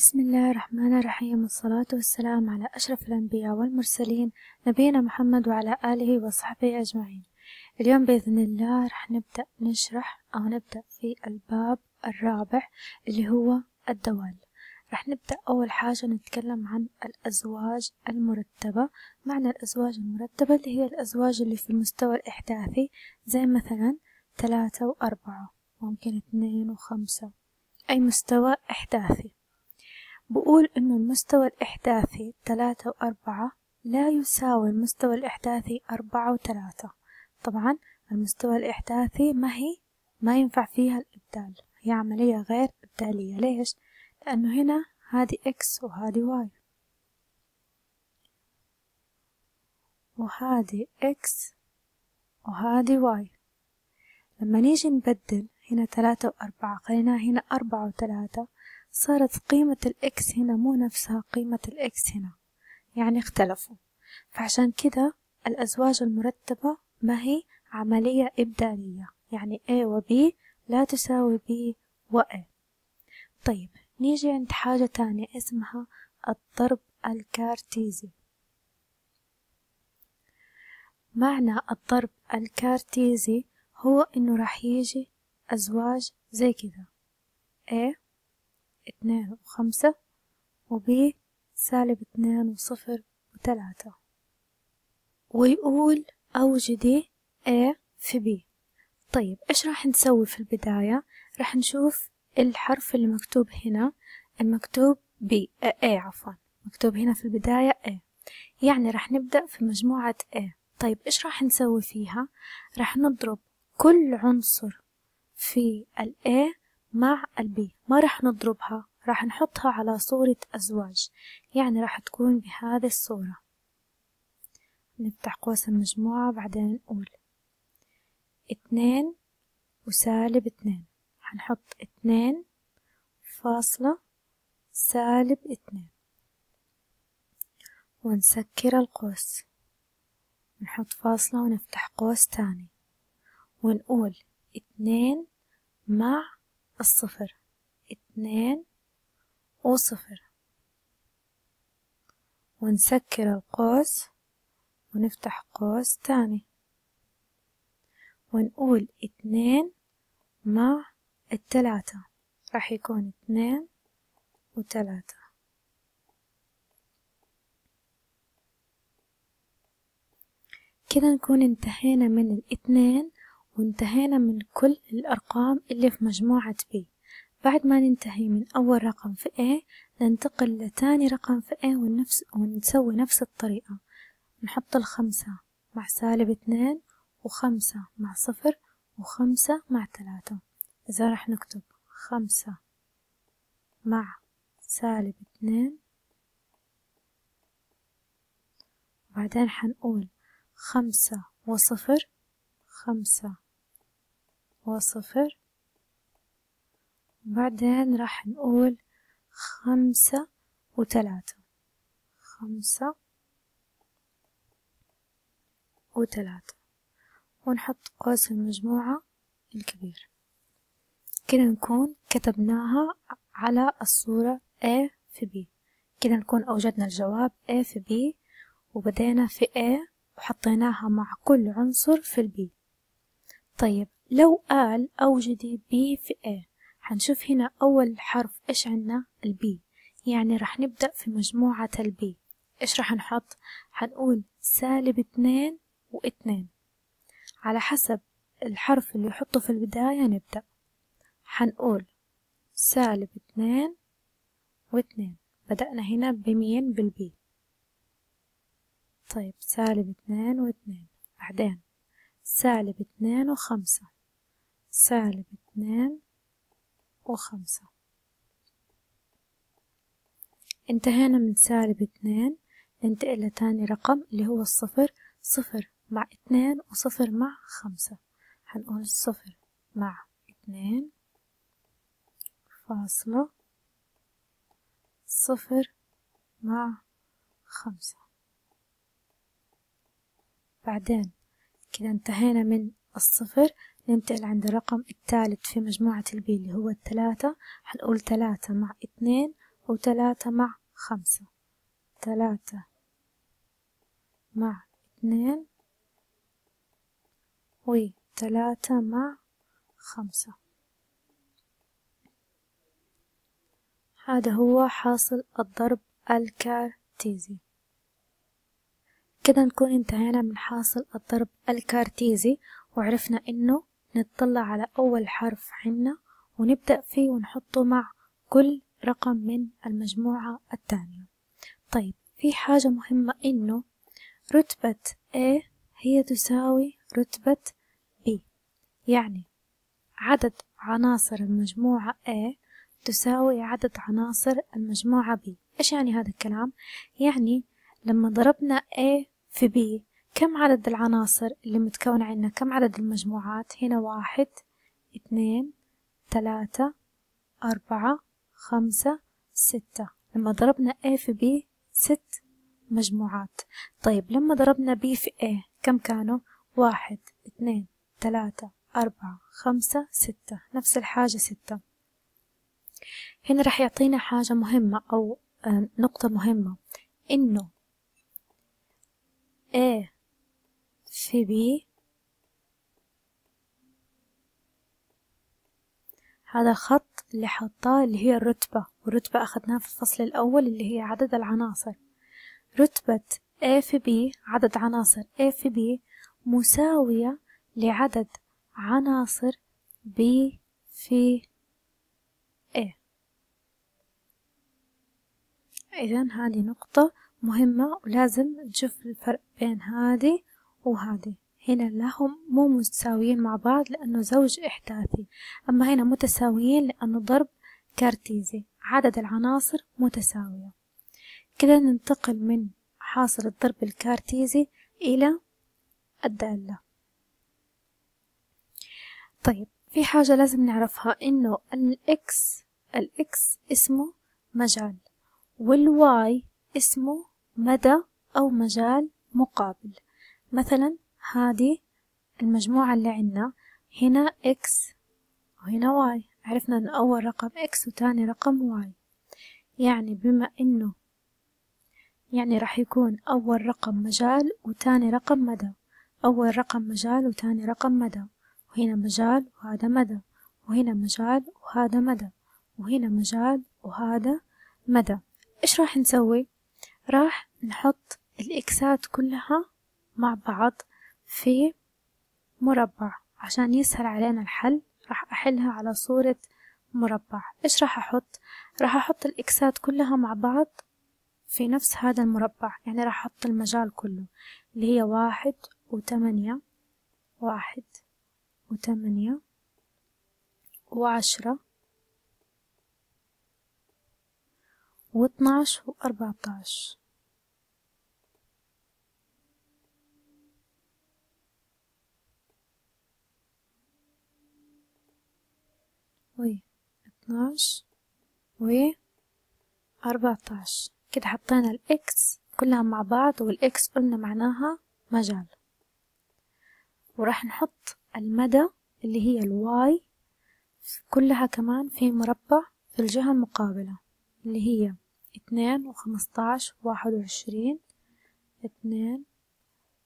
بسم الله الرحمن الرحيم. والصلاة والسلام على أشرف الأنبياء والمرسلين نبينا محمد وعلى آله وصحبه أجمعين. اليوم بإذن الله رح نبدأ نشرح أو نبدأ في الباب الرابع اللي هو الدوال. رح نبدأ أول حاجة نتكلم عن الأزواج المرتبة. معنى الأزواج المرتبة اللي هي الأزواج اللي في المستوى الإحداثي زي مثلا ثلاثة وأربعة ممكن اثنين وخمسة أي مستوى إحداثي. بقول إنه المستوى الإحداثي تلاتة وأربعة لا يساوي المستوى الإحداثي أربعة وتلاتة. طبعا المستوى الإحداثي ما هي؟ ما ينفع فيها الإبدال. هي عملية غير إبدالية. ليش؟ لأنه هنا هذه X وهذه Y. وهذه X وهذه Y. لما نيجي نبدل هنا ثلاثة وأربعة خلينا هنا أربعة وثلاثة صارت قيمة ال X هنا مو نفسها قيمة ال X هنا. يعني اختلفوا. فعشان كده الأزواج المرتبة ما هي عملية إبدالية يعني A و B لا تساوي B و A. طيب نيجي عند حاجة تانية اسمها الضرب الكارتيزي. معنى الضرب الكارتيزي هو إنه راح يجي أزواج زي كذا A اثنين وخمسة وB سالب اثنين وصفر وثلاثة. ويقول أوجدي A في B. طيب إيش راح نسوي في البداية؟ راح نشوف الحرف اللي مكتوب هنا. المكتوب B A عفوا. مكتوب هنا في البداية A. يعني راح نبدأ في مجموعة A. طيب إيش راح نسوي فيها؟ راح نضرب كل عنصر في ال A مع ال B ما راح نضربها راح نحطها على صورة أزواج. يعني راح تكون بهذه الصورة. نفتح قوس المجموعة بعدين نقول اثنين وسالب اثنين. حنحط اثنين فاصلة سالب اثنين. ونسكر القوس. نحط فاصلة ونفتح قوس تاني ونقول اثنين مع الصفر. اثنين وصفر. ونسكر القوس ونفتح قوس تاني ونقول اثنين مع التلاتة راح يكون اثنين وتلاتة كده نكون انتهينا من الاثنين. وانتهينا من كل الأرقام اللي في مجموعة B. بعد ما ننتهي من أول رقم في A ننتقل لتاني رقم في A ونفس ونسوي نفس الطريقة. نحط الخمسة مع سالب اثنين وخمسة مع صفر وخمسة مع ثلاثة. إذا راح نكتب خمسة مع سالب اثنين. وبعدين حنقول خمسة وصفر خمسة وصفر. بعدين راح نقول خمسة وتلاتة خمسة وتلاتة ونحط قوس المجموعة الكبير. كده نكون كتبناها على الصورة A في B. كده نكون أوجدنا الجواب A في B وبدينا في A وحطيناها مع كل عنصر في البي طيب لو قال أوجدي B في A. حنشوف هنا أول حرف إيش عنا ال B يعني راح نبدأ في مجموعة ال B إيش راح نحط؟ حنقول سالب اتنين واتنين على حسب الحرف اللي يحطه في البداية نبدأ. حنقول سالب اتنين واتنين بدأنا هنا بمين بال B طيب سالب اثنين واثنين. بعدين سالب اثنين وخمسة. سالب اثنين وخمسة. انتهينا من سالب اثنين ننتقل لتاني رقم اللي هو الصفر صفر مع اثنين وصفر مع خمسة. حنقول صفر مع اثنين فاصلة صفر مع خمسة. بعدين كده انتهينا من الصفر ننتقل عند الرقم الثالث في مجموعة البي اللي هو الثلاثة. حنقول ثلاثة مع اثنين وتلاتة مع خمسة. تلاتة مع اثنين وتلاتة مع خمسة. هذا هو حاصل الضرب الكارتيزي. كده نكون انتهينا من حاصل الضرب الكارتيزي. وعرفنا إنه نطلع على أول حرف عنا ونبدأ فيه ونحطه مع كل رقم من المجموعة الثانية. طيب في حاجة مهمة إنه رتبة A هي تساوي رتبة B. يعني عدد عناصر المجموعة A تساوي عدد عناصر المجموعة B. إيش يعني هذا الكلام؟ يعني لما ضربنا A في B كم عدد العناصر اللي متكونة عندنا؟ كم عدد المجموعات؟ هنا واحد اثنين ثلاثة أربعة خمسة ستة. لما ضربنا A في B ست مجموعات. طيب لما ضربنا B في A كم كانوا؟ واحد اثنين ثلاثة أربعة خمسة ستة. نفس الحاجة ستة. هنا راح يعطينا حاجة مهمة أو آه، نقطة مهمة. إنه A في B هذا الخط اللي حطاه اللي هي الرتبة والرتبة أخذناها في الفصل الأول اللي هي عدد العناصر. رتبة A في B عدد عناصر A في B مساوية لعدد عناصر B في A. إذا هذه نقطة مهمة ولازم تشوف الفرق بين هذه وهذه. هنا لهم مو متساويين مع بعض لأنه زوج إحداثي. أما هنا متساويين لأنه ضرب كارتيزي. عدد العناصر متساوية. كده ننتقل من حاصل الضرب الكارتيزي إلى الدالة. طيب في حاجة لازم نعرفها إنه ال X ال X اسمه مجال وال Y اسمه مدى أو مجال مقابل. مثلا هذه المجموعة اللي عنا هنا X وهنا Y عرفنا أن أول رقم X وتاني رقم Y يعني بما إنه يعني راح يكون أول رقم مجال وتاني رقم مدى. أول رقم مجال وتاني رقم مدى. وهنا مجال وهذا مدى. وهنا مجال وهذا مدى. وهنا مجال وهذا مدى. إيش راح نسوي؟ راح نحط ال X ات كلها مع بعض في مربع. عشان يسهل علينا الحل راح أحلها على صورة مربع. إيش راح أحط؟ راح أحط الإكسات كلها مع بعض في نفس هذا المربع. يعني راح أحط المجال كله اللي هي واحد وثمانية واحد وثمانية وعشرة واثناش وأربعتاش. و اثناش و أربعتاش كده حطينا ال X كلها مع بعض وال X قلنا معناها مجال. وراح نحط المدى اللي هي ال Y كلها كمان في مربع في الجهة المقابلة اللي هي اثنين وخمسطاش واحد وعشرين اثنين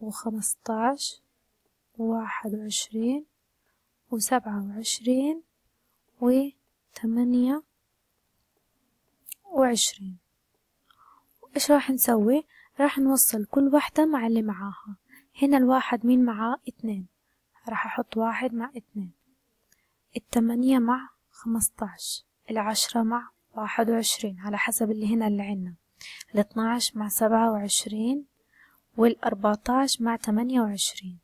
وخمسطاش واحد وعشرين وسبعة وعشرين وثمانية وعشرين. إيش راح نسوي؟ راح نوصل كل واحدة مع اللي معاها. هنا الواحد مين معاه؟ اتنين راح أحط واحد مع اتنين التمانية مع خمسطاش العشرة مع واحد وعشرين. على حسب اللي هنا اللي عنا الاثناش مع سبعة وعشرين. والأربعتاش مع تمانية وعشرين.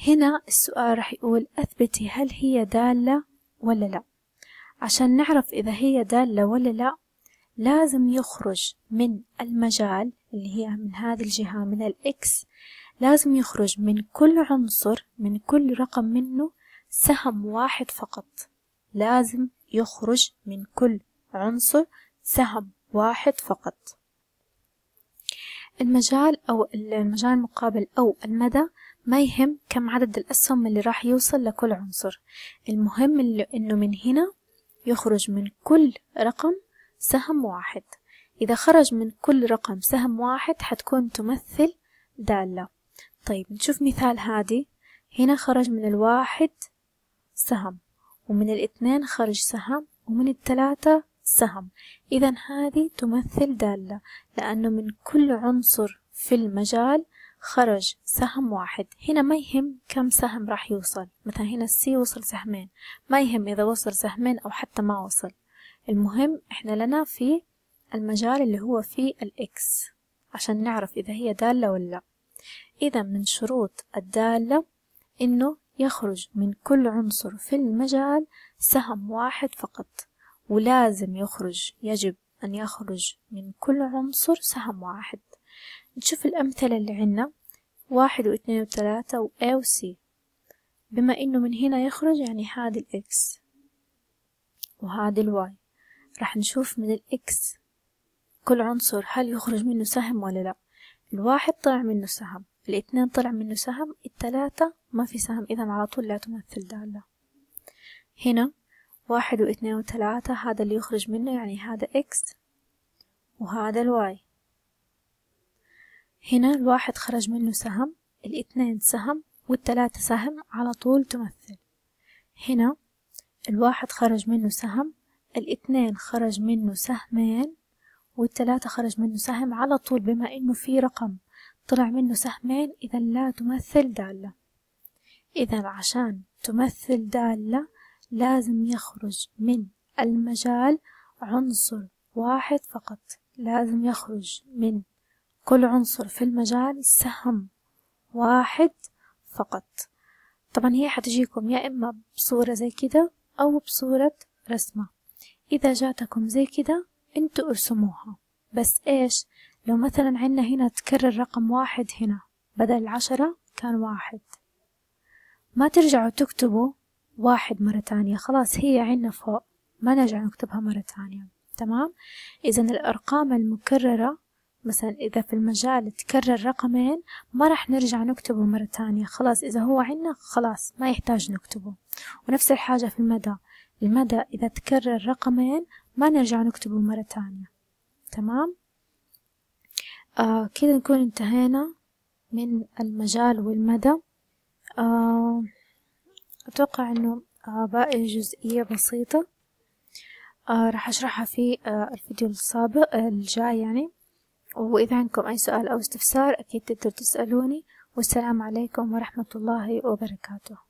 هنا السؤال راح يقول أثبتي هل هي دالة ولا لا؟ عشان نعرف إذا هي دالة ولا لا لازم يخرج من المجال اللي هي من هذه الجهة من الإكس. لازم يخرج من كل عنصر من كل رقم منه سهم واحد فقط. لازم يخرج من كل عنصر سهم واحد فقط. المجال أو المجال المقابل أو المدى ما يهم كم عدد الأسهم اللي راح يوصل لكل عنصر. المهم إنه من هنا يخرج من كل رقم سهم واحد. إذا خرج من كل رقم سهم واحد حتكون تمثل دالة. طيب نشوف مثال هادي. هنا خرج من الواحد سهم ومن الاثنين خرج سهم ومن الثلاثة سهم. إذا هذه تمثل دالة لأنه من كل عنصر في المجال خرج سهم واحد. هنا ما يهم كم سهم راح يوصل. مثلا هنا السي وصل سهمين. ما يهم إذا وصل سهمين أو حتى ما وصل. المهم إحنا لنا في المجال اللي هو فيه الإكس عشان نعرف إذا هي دالة ولا لا. إذا من شروط الدالة إنه يخرج من كل عنصر في المجال سهم واحد فقط. ولازم يخرج يجب أن يخرج من كل عنصر سهم واحد. نشوف الأمثلة اللي عنا واحد واثنين وثلاثة و A و C. بما إنه من هنا يخرج يعني هذا ال X وهذا ال Y راح نشوف من ال X كل عنصر هل يخرج منه سهم ولا لا. الواحد طلع منه سهم الاثنين طلع منه سهم الثلاثة ما في سهم إذا على طول لا تمثل دالة هنا واحد واثنين وثلاثة هذا اللي يخرج منه يعني هذا X وهذا ال Y هنا الواحد خرج منه سهم الاثنين سهم والثلاثة سهم على طول تمثل. هنا الواحد خرج منه سهم الاثنين خرج منه سهمين والثلاثة خرج منه سهم على طول بما إنه في رقم. طلع منه سهمين إذا لا تمثل دالة. إذا عشان تمثل دالة لازم يخرج من المجال عنصر واحد فقط. لازم يخرج من كل عنصر في المجال سهم واحد فقط. طبعا هي حتجيكم يا إما بصورة زي كده أو بصورة رسمة. إذا جاتكم زي كده أنتوا ارسموها. بس إيش؟ لو مثلا عنا هنا تكرر رقم واحد هنا بدل العشرة كان واحد. ما ترجعوا تكتبوا واحد مرة تانية خلاص هي عنا فوق. ما نرجع نكتبها مرة تانية تمام؟ إذا الأرقام المكررة مثلا إذا في المجال تكرر رقمين ما راح نرجع نكتبه مرة تانية. خلاص إذا هو عنا خلاص ما يحتاج نكتبه. ونفس الحاجة في المدى. المدى إذا تكرر رقمين ما نرجع نكتبه مرة تانية. تمام؟ آه كذا نكون انتهينا من المجال والمدى. آه أتوقع أنه آه باقي جزئية بسيطة. آه راح أشرحها في آه الفيديو السابق الجاي يعني. وإذا عندكم أي سؤال أو استفسار أكيد تقدروا تسألوني. والسلام عليكم ورحمة الله وبركاته.